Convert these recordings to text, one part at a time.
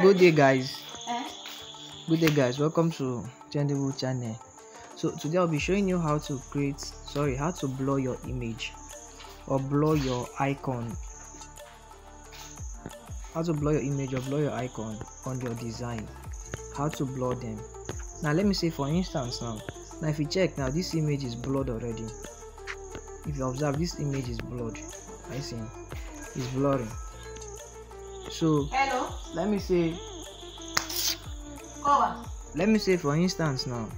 good day guys. Eh? good day guys. Welcome to Changeable channel. So today i'll be showing you how to create sorry how to blur your image or blur your icon. How to blur your image or blur your icon on your design. How to blur them. Now let me say for instance now now if you check now this image is blurred already. If you observe this image is blurred. I see it's blurring so Hello? let me say Cover. let me say for instance now.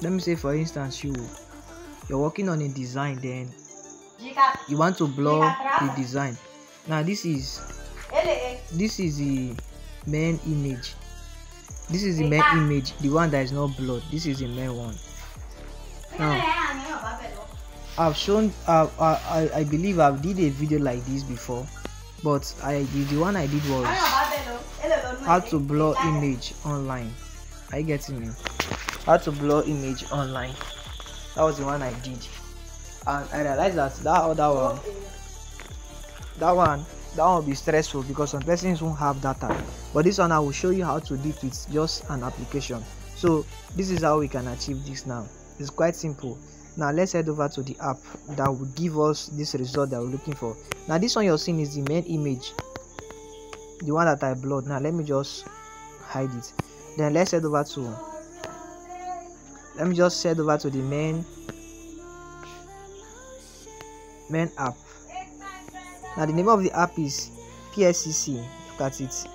Let me say for instance you you're working on a design then you want to blur the design. Now this is this is the main image. This is the main image the one that is not blurred. This is the main one. Now. i've shown uh, uh, I, I believe i've did a video like this before but i the, the one i did was how to blur image online. Are you getting me? How to blur image online. That was the one i did. And i realized that that other one that one that one will be stressful because some persons won't have data. But this one i will show you how to do it with just an application. So this is how we can achieve this now. It's quite simple now let's head over to the app that will give us this result that we're looking for. Now this one you're seeing is the main image. The one that i blurred. Now let me just hide it. Then let's head over to let me just head over to the main main app. Now the name of the app is pscc look at it.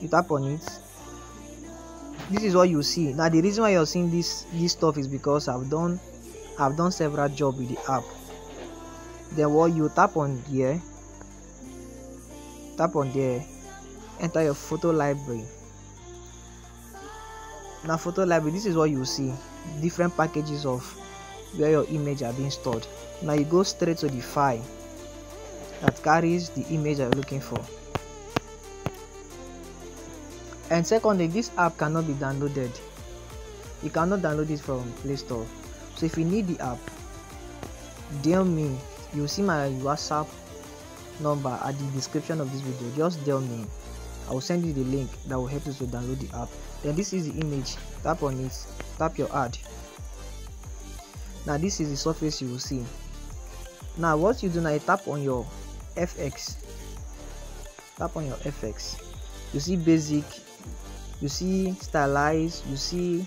You tap on it. This is what you see. Now the reason why you're seeing this this stuff is because i've done i've done several jobs with the app. Then what you tap on here tap on there enter your photo library. Now photo library this is what you see different packages of where your image are being stored. Now you go straight to the file that carries the image you're looking for. And secondly this app cannot be downloaded. You cannot download it from play store so if you need the app DM me. You'll see my whatsapp number at the description of this video. Just DM me. I will send you the link that will help you to download the app. Then this is the image. Tap on it. Tap your ad. Now this is the surface you will see. Now what you do now you tap on your fx tap on your fx you see basic. You see stylized. You see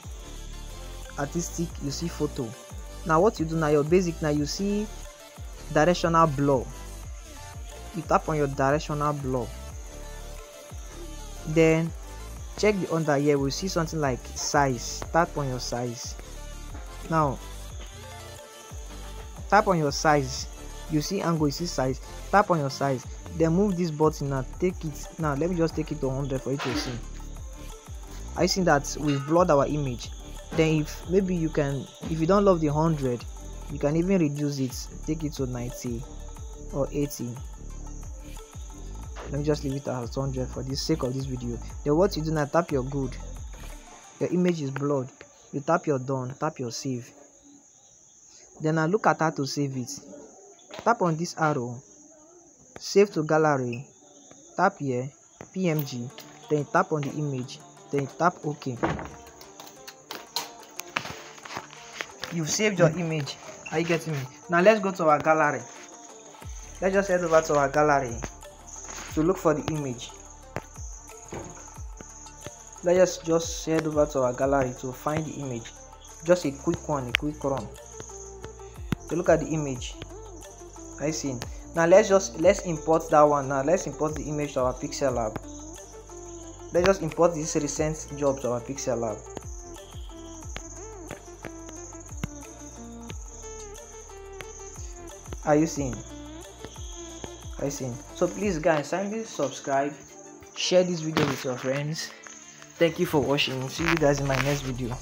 artistic you see photo. Now what you do now your basic now you see directional blur. You tap on your directional blur. Then check the under here we see something like size. Tap on your size. Now tap on your size. You see angle you see size. Tap on your size. Then move this button now take it. Now let me just take it to 100 for you to see. I see that we've blurred our image then if maybe you can if you don't love the 100 you can even reduce it take it to 90 or 80 let me just leave it at 100 for the sake of this video. Then what you do now tap your good. Your image is blurred. You tap your done tap your save. Then i look at how to save it. Tap on this arrow. Save to gallery. Tap here png then tap on the image. Then tap ok you've saved your image. Are you getting me? Now let's go to our gallery. Let's just head over to our gallery to look for the image. Let's just head over to our gallery to find the image. Just a quick one a quick run. To look at the image. I see now let's just let's import that one. Now let's import the image to our Pixellab. Let's just import this recent job to our Pixellab are you seeing I see. So please guys, kindly subscribe, share this video with your friends. Thank you for watching. See you guys in my next video.